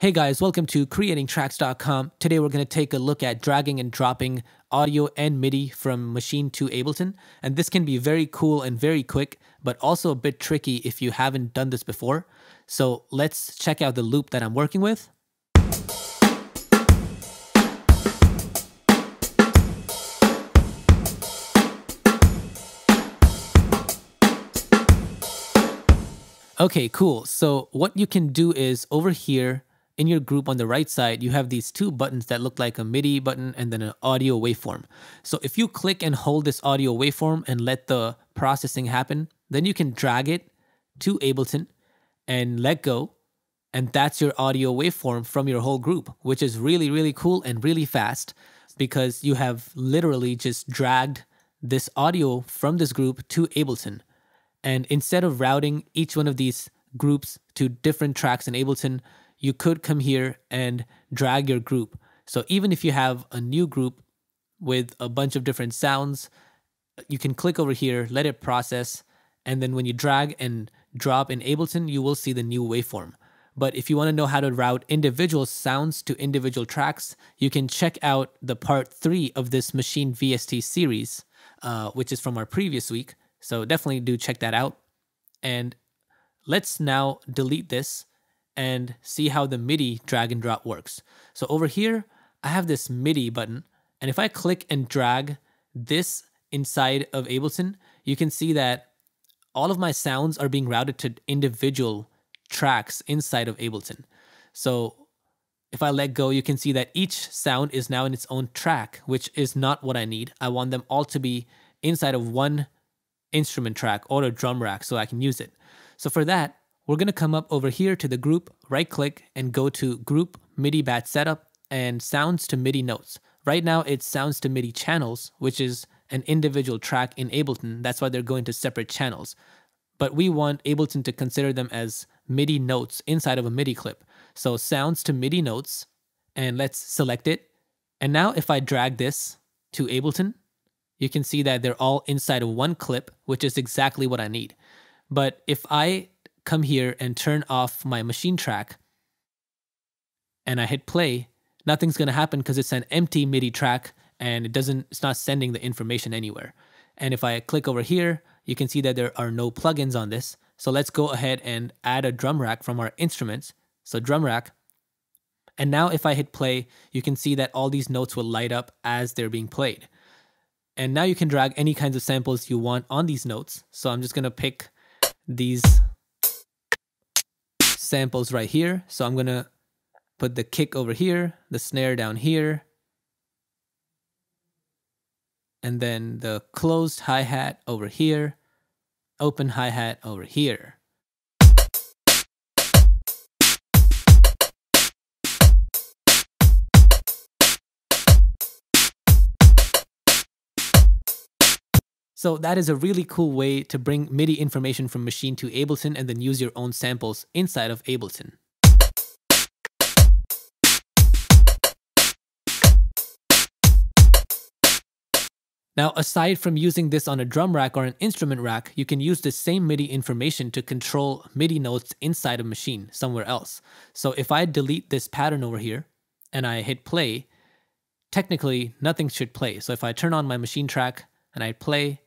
Hey guys, welcome to creatingtracks.com. Today we're going to take a look at dragging and dropping audio and MIDI from Maschine to Ableton. And this can be very cool and very quick, but also a bit tricky if you haven't done this before. So let's check out the loop that I'm working with. Okay, cool. So what you can do is over here in your group on the right side, you have these two buttons that look like a MIDI button and then an audio waveform. So if you click and hold this audio waveform and let the processing happen, then you can drag it to Ableton and let go. And that's your audio waveform from your whole group, which is really, really cool and really fast because you have literally just dragged this audio from this group to Ableton. And instead of routing each one of these groups to different tracks in Ableton, you could come here and drag your group. So even if you have a new group with a bunch of different sounds, you can click over here, let it process, and then when you drag and drop in Ableton, you will see the new waveform. But if you want to know how to route individual sounds to individual tracks, you can check out the part three of this Maschine VST series, uh, which is from our previous week. So definitely do check that out. And let's now delete this and see how the MIDI drag and drop works. So over here, I have this MIDI button. And if I click and drag this inside of Ableton, you can see that all of my sounds are being routed to individual tracks inside of Ableton. So if I let go, you can see that each sound is now in its own track, which is not what I need. I want them all to be inside of one instrument track or a drum rack so I can use it. So for that, we're going to come up over here to the group, right click and go to group MIDI batch setup and sounds to MIDI notes. Right now it's sounds to MIDI channels, which is an individual track in Ableton. That's why they're going to separate channels. But we want Ableton to consider them as MIDI notes inside of a MIDI clip. So sounds to MIDI notes and let's select it. And now if I drag this to Ableton, you can see that they're all inside of one clip, which is exactly what I need. But if I come here and turn off my Maschine track and I hit play, nothing's going to happen because it's an empty MIDI track and it doesn't it's not sending the information anywhere. And if I click over here, you can see that there are no plugins on this. So let's go ahead and add a drum rack from our instruments. So drum rack. And now if I hit play, you can see that all these notes will light up as they're being played. And now you can drag any kinds of samples you want on these notes. So I'm just going to pick these samples right here. So I'm going to put the kick over here, the snare down here, and then the closed hi-hat over here, open hi-hat over here. So that is a really cool way to bring MIDI information from Maschine to Ableton and then use your own samples inside of Ableton. Now, aside from using this on a drum rack or an instrument rack, you can use the same MIDI information to control MIDI notes inside a Maschine somewhere else. So if I delete this pattern over here and I hit play, technically nothing should play. So if I turn on my Maschine track and I play,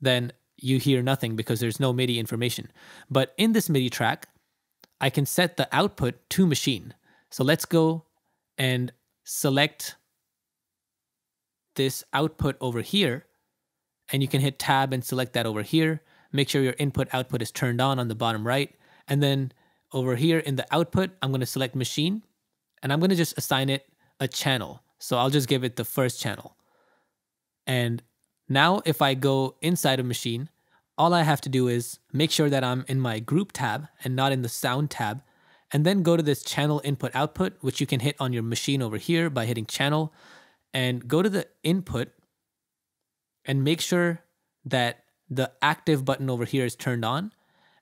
then you hear nothing because there's no MIDI information. But in this MIDI track, I can set the output to Maschine. So let's go and select this output over here. And you can hit tab and select that over here. Make sure your input output is turned on on the bottom right. And then over here in the output, I'm going to select Maschine and I'm going to just assign it a channel. So I'll just give it the first channel. And now, if I go inside a Maschine, all I have to do is make sure that I'm in my group tab and not in the sound tab, and then go to this channel input output, which you can hit on your Maschine over here by hitting channel, and go to the input and make sure that the active button over here is turned on.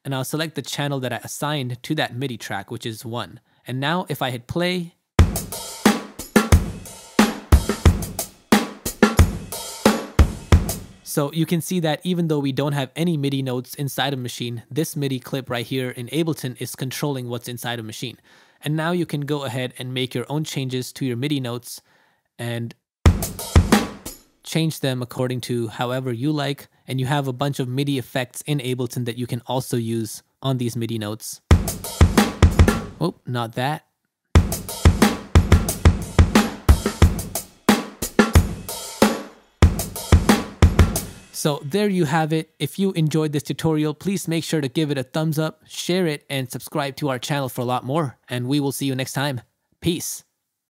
And I'll select the channel that I assigned to that MIDI track, which is one. And now if I hit play, So you can see that even though we don't have any MIDI notes inside a Maschine, this MIDI clip right here in Ableton is controlling what's inside a Maschine. And now you can go ahead and make your own changes to your MIDI notes and change them according to however you like. And you have a bunch of MIDI effects in Ableton that you can also use on these MIDI notes. Oh, not that. So there you have it. If you enjoyed this tutorial, please make sure to give it a thumbs up, share it, and subscribe to our channel for a lot more. And we will see you next time. Peace.